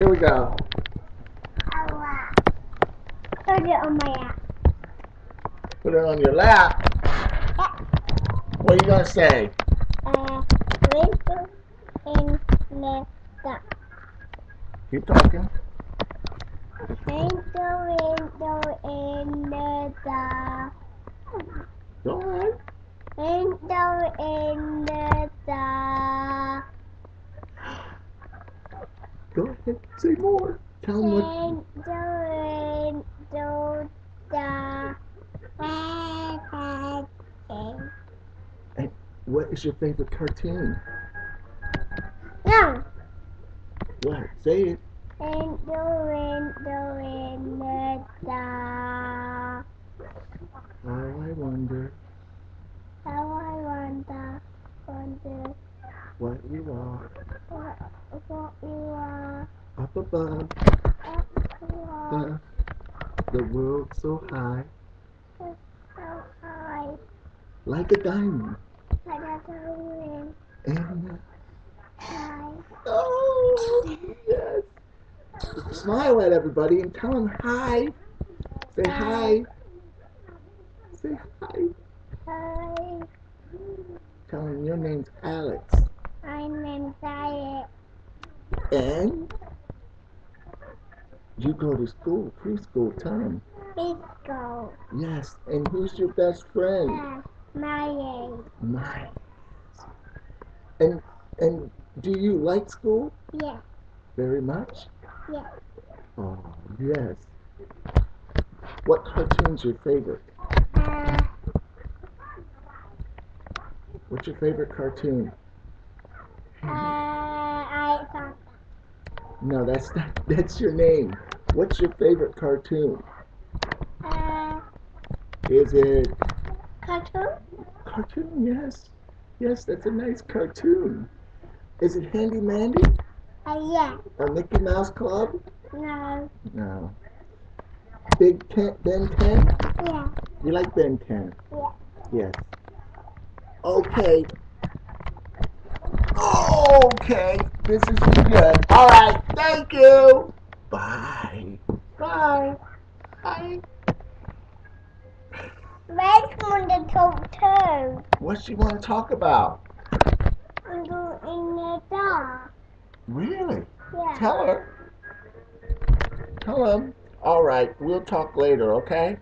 Here we go. Put it on my lap. Put it on your lap. What are you gonna say? Uh, twinkle in the dark. Keep talking. Twinkle, twinkle in the dark. Go ahead. Twinkle in the dark. Go ahead. Say more. Tell them what. Twinkle. What is your favorite cartoon? No. What? Say it. Twinkle, twinkle in the. How I wonder How I wonder, wonder what you are what, what you. Up above Up you are the, the world so high, so high. like a diamond. Like a diamond And oh yes. Smile at everybody and tell them hi. Say hi. Say hi. High. Tell them your name's Alex. I'm inside And you go to school, preschool. time. Preschool. Yes. And who's your best friend? My age. Mine. And and do you like school Yeah. very much? Yeah. Oh yes. What cartoon's your favorite? Uh, What's your favorite cartoon? uh, I thought No, that's not, that's your name. What's your favorite cartoon? uh, Is it cartoon? cartoon? Yes. Yes, that's a nice cartoon. Is it Handy Mandy Uh, yeah. or Mickey Mouse Club? No. No. Big Ten, Ben 10? Yeah. You like Ben 10? Yeah. Yes. Okay. Okay. This is good. All right. Thank you. Bye. Bye. Bye. Red on the top too. What she want to talk about? And go in the dark. Really? Yeah. Tell her. Tell him. All right. We'll talk later, okay?